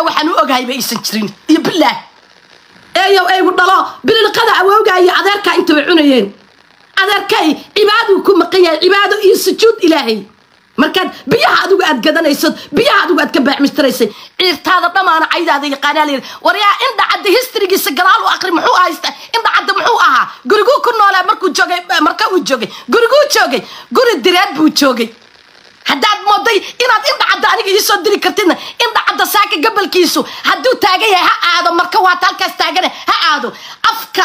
anna waxaan u ogahayba aysan jirin. Iyo bilaah eeyow aygu dhalo. Bililqada awowga iyo adeerkaa intaba cunayeen. Adeerkay cibaaduu ku maqan yahay. Cibaado iyo sujuud ilaahay. Markaad biyaha adigu aad gadanaysad biyaha adigu aad ka baaxmistiraysay ciirtaada dhammaana caydaada yaqaanaa layidhi waryaa indhacadda histrigiisa gadaal u aqri muxuu haysta indhacadda muxuu ahaa? Guriguu ku noolaa markuu joogay marka uu joogay guriguu joogay guri direed buu joogay haddaad mooday inaad indhacadda aniga iisoo diri kartidna indhacadda saaka gabalkiisu hadduu taagan yahay ha aado. Marka waata halkaas taagane ha aado. Afka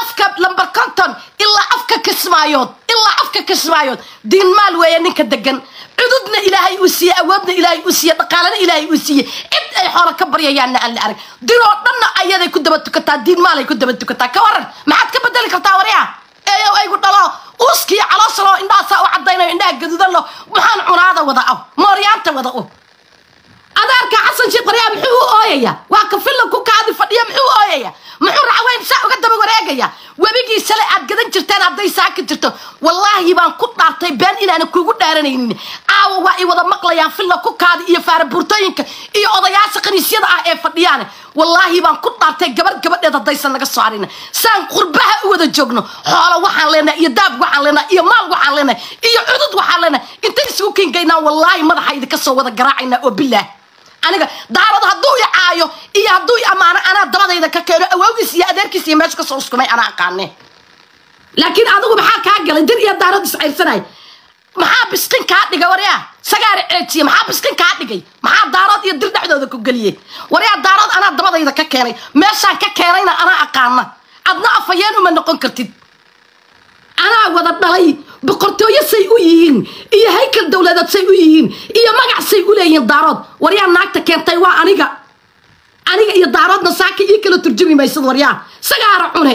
afka lambar konton ilaa afka kismaayood ilaa afka kismaayood. Diinmaal weeye ninka degan cududna ilaahay uu siiye awoodna ilaahay uu siiye dhaqaalana ilaahay uu siiye cid ay xoola ka baryayaanna aan la arag. Diroo dhanna ayaday ku daba tukataa diinmaalay ku daba tukataa ka waran maxaad ka bedeli kartaa aygu dhalo uuskiyo caloosaloo indhahaasaa u caddaynayo indhaha gaduudan lo maxaan cunaada wada ah mooryaanta wada u adaarka xasan sheekh waryaa muxuu u ooyayaa? Waa ka filan ku kaadi fadhiya muxuu u ooyayaa muxuu racweyn saa uga daba wareegaya. Webigii shalay aad gadan jirteen hadday saaka jirto. Wallaahi baan ku dhaartay been inaana kuugu dhaaranaynin caawa waa ay wada maqlayaan filla ku kaadi iyo faarabuurtooyinka iyo odayaasha kaniisyada ah ee fadhiyaane wallaahi baan ku dhaartay gabar gabadheed haddaysan naga soo saan qurbaha u wada joogno. Xoolo waxaan leenahay iyo daab waxaan leenahay iyo maal waxaan leenahay iyo cudud waxaan leenahay. Intay isugu kengaynaa wallaahi madaxa idinka soo wada garaacaynaa oo bilaah aniga daarad hadduu i caayo iyo hadduu i anaa dabadayda ka keeno awowgiis iyo adeerkiis iyo meesha ka soo uskumay anaa aqaane laakiin adigu maxaa kaa galay? Dir iyo daarad iscayrsanay maxaa bisqin kaa dhigay waryaa sagaar ceejiye maxaa bisqin kaa dhigay? Maxaa daarood iyo dir dhexdooda ku geliyey? Waryaa daarood anaa dabadayda ka keenay meeshaan ka keenayna anaa aqaana adna afayeen uma noqon kartid anaa wada dhalay boqortooyo say u yihiin iyo haykal dowladeed say u yihiin iyo magac say u leeyihiin daarood. Waryaa naagta keentay waa aniga. Aniga iyo daaroodna saaka ii kala turjumi maysad waryaa sagaara cune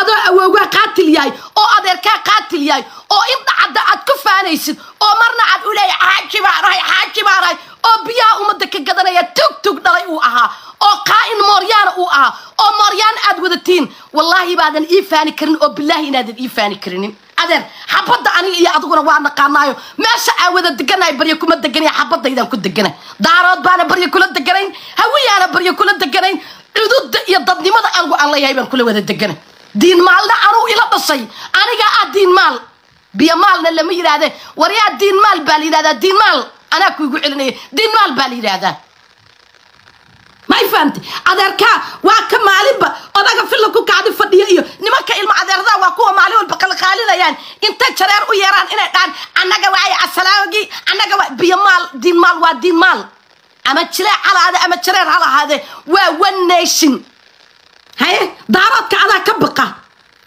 adoo awoogaa qaatil yahay oo adeerkaa qaatil yahay oo indhacadda aad ku faanaysid oo marna aad u leeyahay xaaji baan ahay xaaji baan oo biyaha ummadda ka gadanaya tug tug dhalay uu ahaa oo qaa'in mooryaana uu ahaa oo mooryaan aad wadatiin wallaahi baadan ii faani karin oo bilaahi inaadan ii faani karinin. Adeer xabadda aniga iyo adiguna waa naqaanaayo. Meesha aan wada deganahay baryo kuma deganaya xabadaydaan ku degana daarood baana baryo kula deganayn hawiyaana baryo kula deganayn. Cududda iyo dadnimada anigu aan leeyahay baan kula wada degana diin maalna anuu ila dhashay. Anigaa ah diin maal. Biyo maalna lama yidhaahdee waryaa diin maal baa la yidhahdaa diin maal. Anaa kuigu celinaya. Diin maal baa la yidhaahdaa may fahamtay adeerkaa waa ka u yeeraan inay dhaan annaga waay asalaamagii annaga waa biyo maal diin maal waa diin maal ama jileec halaade ama jareer hal ahaadee waa one nation haye daaroodka adaa ka baqa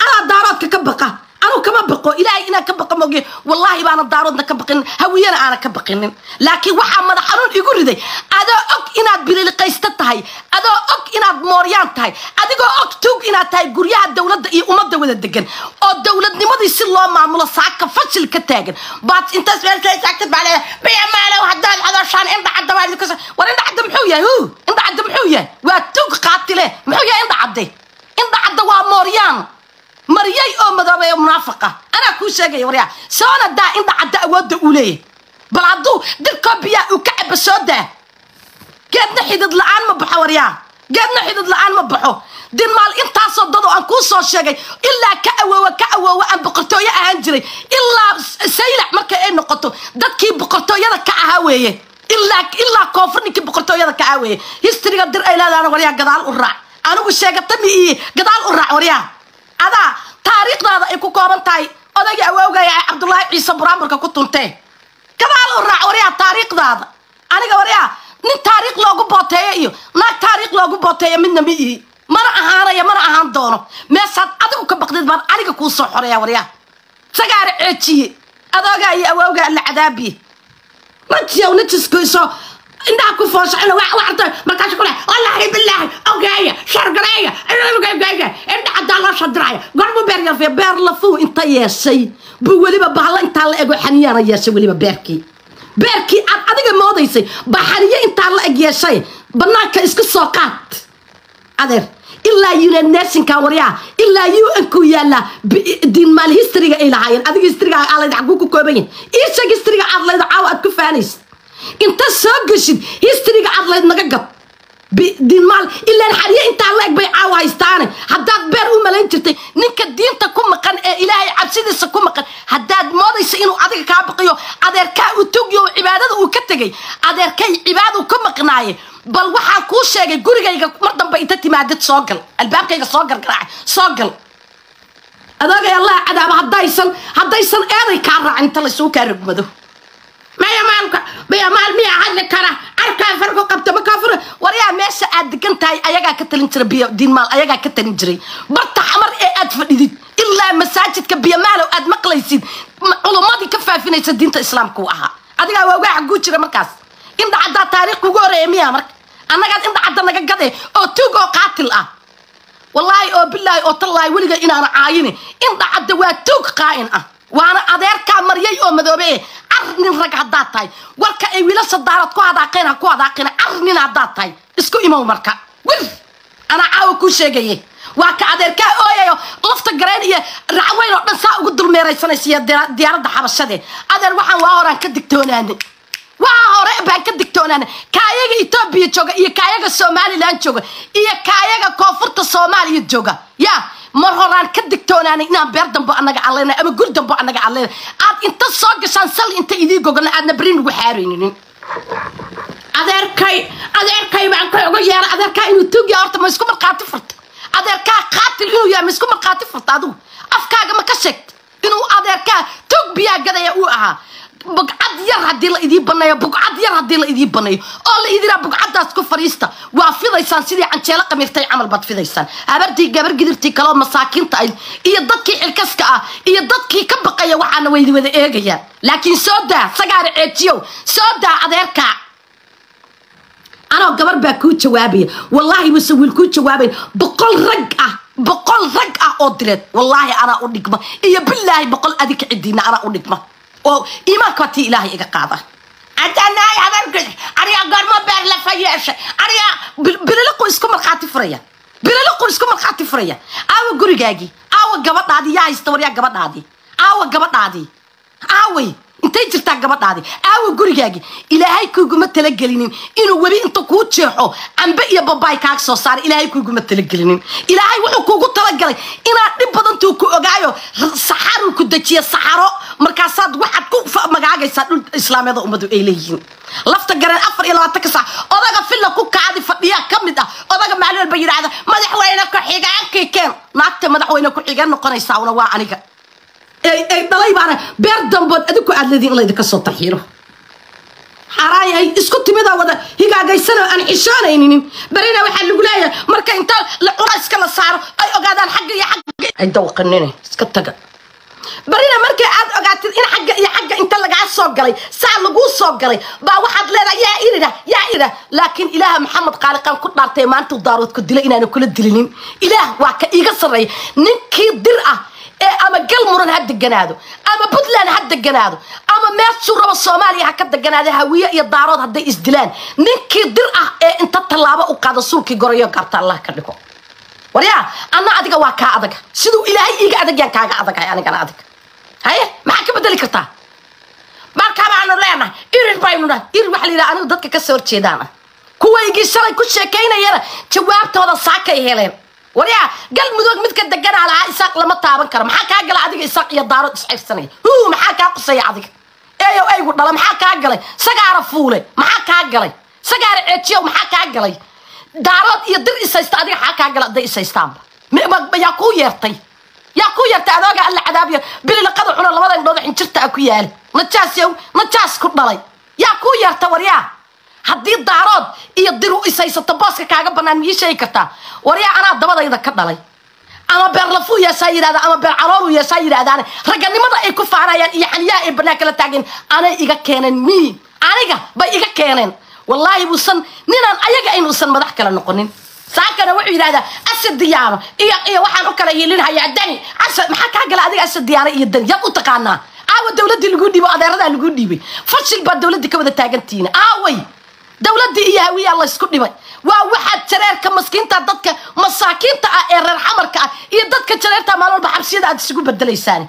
adaa daaroodka ka baqa anuu kama baqo ilaahay inaan ka baqa moge wallaahi baana daaroodna ka baqinin hawiyana aana ka baqinin laakiin waxaa madax xanuun igu riday adoo og inaad bililiqaysto tahay adoo og inaad mooryaan tahay adigoo og tuug inaad tahay guryaha dowladda iyo ummadda wada degan oo dowladnimadii si loo maamulo saaka fashil ka taagan baad intaas meeltaagtad baa leedahay biya maalow haddaad hadashaan indhacadda waa idinka war indhacadda muxuu yahay hu indhacadda muxuu yahay waa tuug qaatile muxuu yahay indhacadde indhacadda waa mooryaan madoobay oo munaafiqa. Anaa kuu sheegaya waryaa soona daa indhacadda awoodda uu leeyahay. Bal hadduu dirkoo biyaa uu ka caba soo daa. Geedna xidid la'aan ma baxo waryaa. Geedna xidid la'aan ma baxo. Dinmaal intaasoo dad oo aan kuu soo sheegay ilaa ka awoowa ka awoowa aan boqortooyo ahaan jiray. Ilaa saylac markay ay noqoto dadkii boqortooyada ka ahaa weeye. Ilaa ilaa koonfur ninkii boqortooyada ka ahaa weeye. Histriga dir ay leedahan waryaa gadaal u raac. Anigu sheegata mi iyo gadaal u raac waryaa. Adaa taariikhdaada ay ku kooban tahay. Odagii awoogaya ay cabdullaahi ciise buraamburka ku tuntee. Gadaal u raac waryaa taariikhdaada. Aniga waryaa nin taariikh loogu booteeyo iyo naag taariikh loogu booteeyo midna ma ihi. Mana ahaanaya mana ahaan doono. Meesaad adigu ka baqdid baan aniga kuu soo xoreeya waryaa sagaara ceejiye. Adoogaa iyo awowgaa la cadaabiye. Najiyow najiskoyso indhaha ku fooshaxina wax waxta markaas ku leh wallaahi billaahi ogeeya shargareeya indha caddaa loo shadiraya gormu beer yarfee beer lafuu inta yeeshay buu weliba bahalla intaa la ego xaniyaana yeeshay weliba beerkii beerkii aad adiga moodaysay baa xaniye intaa la eg yeeshay. Banaanka isku soo qaad adeer ilaa united nationka waryaa ilaa un ku yaallaa? Diinmaal historyga ay lahaayeen. Adiga historyga aalayd xaguu ku kooban yahay ii sheeg historyga aad laydo caawa aad ku faanaysid inta soo geshid historyga aad layd naga gab. Diinmaal ilaan xariye intaa la eg bay caawa haystaane haddaad beer u malayn jirtay ninka diinta ku maqan ee ilaahay cabsidiisa ku maqan haddaad moodaysa inuu adiga kaa baqiyo adeerkaa u tugiyo cibaadada uu ka tegay adeerkay cibaadadu ka maqnaaye. Bal waxaan kuu sheegay gurigayga mar dambe inta timaadid soo gal albaabkayga soo gargaraaca soo gal. Adoogay allah cadaaba haddaysan haddaysan eeday kaa raacin inta laysuu kaa rogmado maya maalka maya maal miya hadli kara. Arkaa farku qabta makaafur waryaa meesha aad degan tahay ayagaa ka talin jira biyo diinmaal ayagaa ka talin jiray. Barta xamar ee aad fadhidid ilaa masaajidka biyomaalow aad maqlaysid culummadii ka faafinaysa diinta islaamka u ahaa. Adigaa waagaa xaguu jira markaas. Indha caddaa taariikh kugu horreeya miya marka annagaad indha cadda naga gade oo tuug oo qaatil ah. Wallaahi oo bilaahi oo tallaahi weliga inaana caayini indha cadda waa tuug qaa'in ah waana adeerkaa maryay oo madoobe car nin rag haddaad tahay. Warka ay wiilasha daarad ku hadaaqeen ha ku hadaaqeen car nin haddaad tahay. Isku imow marka. Wir anaa caawa kuu sheegaye waa ka adeerkaa ooyayo lafta gareen iyo racweyn oo dhan saa ugu dulmeeraysanaysa iyo diyaaradda xabashade adeer waxaan waa horaan ka digtoonaane waa hore baan ka digtoonaana kaayaga etoobiya jooga iyo kaayaga somalilan jooga iyo kaayaga koonfurta soomaaliya jooga. Ya mar horaan ka digtoonaanay inaan beer dambo annaga cadlayna ama guri dambo annaga cadlayna aad inta soo gashaan sal inta idii gogolna aadna beri nagu xaarayninin adeerkay adeerkay baan ka uga yeera adeerkaa inuu tuugya horta ma isku markhaati furta. Adeerkaa qaatil inuu yahay ma isku markhaati furta adigu afkaaga ma ka sheegta inuu adeerkaa tuug biyaa gadaya uu ahaa bugcad yar haddii la idii baneeyo bugcad yar haddii la idii baneeyo oo la idiraa bugcaddaas ku fadhiista waa fidaysaan sidii canjeelo qamirtay camal baad fidaysaan. Habartii gabar gidirtii kaleoo masaakiinta ayd iyo dadkii xilkaska ah iyo dadkii ka baqaya waxaana waydi wada eegayaan. Laakiin soo daa sagaara ceejiyow soo daa adeerkaa anoo gabar baa kuu jawaabaya. Wallaahi wase wiil kuu jawaabayn. Boqol rag ah boqol rag ah oo direed wallaahi anaa u dhigma. Iyo bilaahi boqol adika cidiina anaa u dhigma oo iimaanka tii ilaahay iga qaada. Adanaay habargis aniga gormo beer lafa yeeshay aniga bililiqu isku markhaati furaya. Bililiqu isku markhaati furaya. Aawa gurigaagii aawa gabadhaadii yaa haysta waryaa gabadhaadii aawa gabadhaadii aaway intay jirtaa gabadhaadii aawa gurigaagii ilaahay kuuguma talagelinin. Inuu weli inta kuu jeexo cambe iyo babaay kaaga soo saaray ilaahay kuuguma talagelinin. Ilaahay wuxuu kuugu talagalay inaad dhib badantuu ku ogaayo saxaruu ku dejiya saxaro markaasaad waxaad ku magaagaysaa dhul islaamiyada ummadu ay leeyihiin. Lafta gareen afar iyo labaatan ka odaga filla ku kaadi fadhiyaa ka mid ah odaga maalin walba yidhaahda madaxweyne ku-xigeenkii keen naagta madaxweyne ku-xigeen noqonaysaa una waa aniga. Ay dhalay baana beer dambood adiku aad leediin in laydinka soo tarxiiro xaraay ay isku timidoo wada higaagaysanoo aan xishoonaynin berina waxaa lagu leeyahay marka inta la culayska la saaro ay ogaadaan xagga iyo xagga. Ay dawqanine iska taga berina markii aad ogaatid in xagga iyo xagga inta lagaa soo galay saa laguu soo galay baa waxaad leedahay yaa irida yaa irida. Laakiin ilaaha maxamed qaaliqaan ku dhaartay maanta daarood ku dilay inaana kula dilinin. Ilaah waa ka iiga sarreeya ninkii dir ah ee ama galmuran ha deganaado ama puntland ha deganaado ama meeshuu rabo soomaaliya ha ka deganaado hawiye iyo daarood hadday isdilaan ninkii dir ah ee inta tallaabo u qaado suulkii gorayo gaarta allah ka dhigo waryaa anna adiga waa kaa adaga. Siduu ilaahay iiga adagyaan kaaga adagahay anigana adig haye maxaa ka bedeli kartaa? Markaa baanu leenahay irir baynu nahay. Irir waxa la yidhaha anigu dadka ka soo horjeedaan ah kuwaygii shalay ku sheekaynayana jawaabtooda saakay heleen. Waryaa galmudug midka deganaa lahaa isaaq lama taaban karo. Maxaa kaa gala adiga isaaq iyo daarood isxirsanaya huu maxaa kaa qusaya adiga? Eeyow aygu dhala maxaa kaa galay? Sagaara fuule maxaa kaa galay? Sagaara ceejiyow maxaa kaa galay daarood iyo dir ishaysta adiga maxaa kaa gala hadday ishaystaanba yaa kuu yeertay? Yaa kuu yeertay adooga alla cadaabiyo? Bililaqada cuno labada indhooda xinjirta a ku yaalla najaas najaas ku dhalay. Yaa kuu yeerta waryaa haddii daarood iyo dir u ishaysato booska kaaga banaan miyii sheegi kartaa? Waryaa anaa dabadayda ka dhalay. Ama beer lafuu yeeshaa yidhahda ama beer calooru yeeshaa yidhahdaane ragganimada ay ku faanayaan iyo xaniyaha ay banaanka la taageen anay iga keeneen mii. Aniga bay iga keeneen wallaahi buusan ninaan ayaga aynuusan madax kale noqonin. Saakana wuxuu yidhahdaa asad diyaano iyo iyo waxaan u kala hiilinhayaa dani. Asad maxaa kaa gala adiga asad iyo dani? Yaad u taqaanaa. Aawa dawladdii lagu dhiibo adeeradaa lagu dhiibay. Fashil baa dawladdii ka wada taagantihiin aaway dawladdii iyo hawiyaa laysku dhibay. Waa waxaad jareerka maskiinta dadka masaakiinta ah ee reer xamarka ah iyo dadka jareerta maalin walba xabsiyada aad isugu bedelaysaan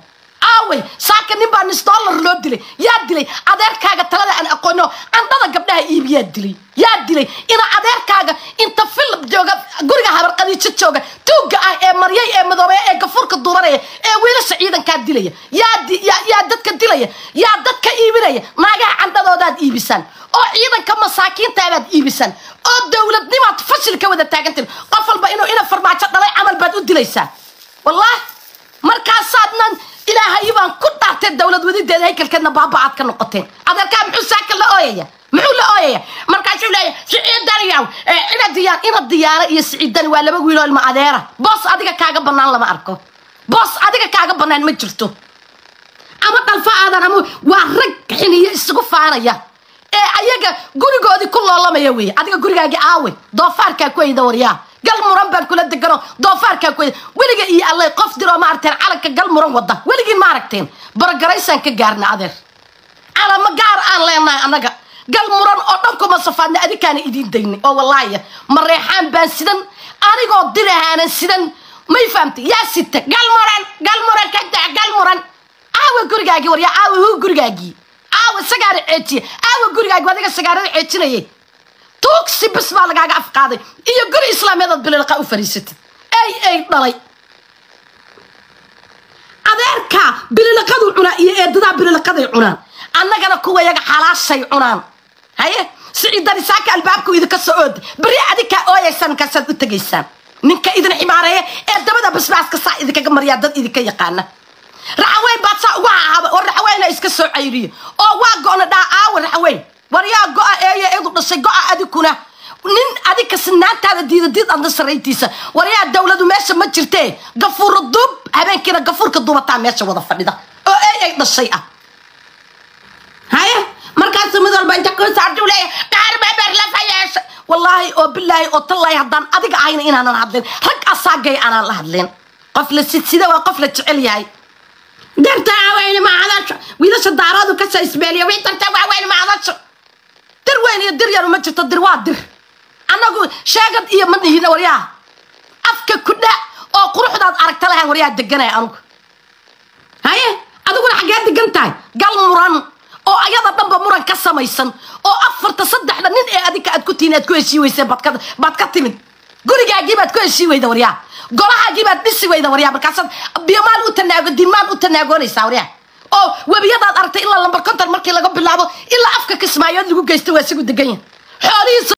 aaway saaka nin baa nis loo dilay. Yaa dilay adeerkaaga talada aan aqoono candhada gabdhaha iibiyaa dilay. Yaa dilay ina adeerkaaga inta khadiijo jooga tuugga ah ee maryay ee madoobey ee gafuurka duubanaya ee wiilasha ciidankaa dilaya. Yaa dadka dilaya. Yaa dadka iibinaya. Naagaha candhadoodaad iibisaan. Oo ciidanka masaakiintaabaad iibisaan. Oo dowladnimaad fashil ka wada taagantiin. Qof walba inuu ina farmaajo dhalay camal baad u dilaysaa. Wallah markaasaadnan ilaahay baan ku dhaartay dowlad wadideeda haykalkeedna baaba'aad ka noqoteen adeerkaa muxuu saaka la ooyaya? Muxuu la ooyaya? Markaasuu leeyahay siciidaniyaw ina diyaan ina diyaano iyo siciidani waa laba wiiloo ilma adeera. Boos adiga kaaga bannaan lama arko. Boos adiga kaaga bannaan ma jirto. Ama dhalfa aadan ama waa rag xiniyo isugu faanaya. Ee ayaga gurigoodii ku loolamaya weeye. Adiga gurigaagii aawe doofaarkaa ku eyda waryaa gal muran baan kula degano doofaarkaa ku weliga iyo allay qof diroo ma aragteen calanka gal muran wada weligiin ma aragteen. Barogaraysaan ka gaarna adeer. Calamo gaar aan leenahay annaga gal muran oo dhan kuma safaadna adinkaana idiin daynay. Oo wallaahi mareexaan baan sidan anigoo dirahaanan sidan. May fahamtay yaa sita gal muran gal muran ka daa gal muran aawa gurigaagii waryaa aawa hu gurigaagii aawa sagaara ceejiye aawa gurigaagii adiga sagaarada ceejinayay tuugsi bis baa lagaaga afqaaday iyo guri islaameedaad bililqa u fariisatid ey ey dhalay adeerka bililiqadu cunaa iyo eedadaa bililiqaday cunaan annagana kuwa yaga xalaashay cunaan haye siciidani saaka albaabku idinka soo ooda beri adinkaa ooyaysaan markaasaad u tegaysaan ninka idin ximaareeya ee dabada basbaaska saa idinkaga maryaa dad idinka yaqaana raxaweyn baad saa uga hahaaba oo raxaweyna iska soo cayriyo oo waa go-na dhaa aawa raxaweyn وريا جو أي إيه نن أديك سنان ترى ديد ديد عند سريتيس وريا الدولة دمشة ما ترتين قفور الدب هبين كنا قفور كدوب تامشة وضفر ندا أي أي نصيعة هاي مركز سمدر بنتكون سارجولة كارب بيرلا فيش والله أو بالله أو تلاي هذان أديك عين إن أنا هذلين هك أصاجي أنا الله هذلين قفل سيدا وقفل تعلي هاي درت عوين ما عادش ويدش الدارادو كسر إسبانيا ويدرت عوين ما عادش dir weyn iyo dir yaru ma jirto dir waa dir. Annagu sheegad iyo ma dhihina waryaa? Afka kudha oo quruxdaad aragta lahayn waryaa deganaya anugu. Haye adiguna xaggee degan tahay? Gal muran oo ayada dhanba muran ka samaysan oo afarta saddexda nin ee adinka aad ku tihiin aad ku heshii weyseen baad ka timid. Gurigaagii baad ku heshii weyda waryaa? Golahaagii baad dhisi weyda waryaa? Markaasaad biyomaan u tanaago diinmaan u tanaagoonaysaa waryaa oo webiyadaad aragtay ilaa lambar konton markii laga bilaabo ilaa afka kismaayood lagu geysta waa sigu degan yahay. Xoolihiisa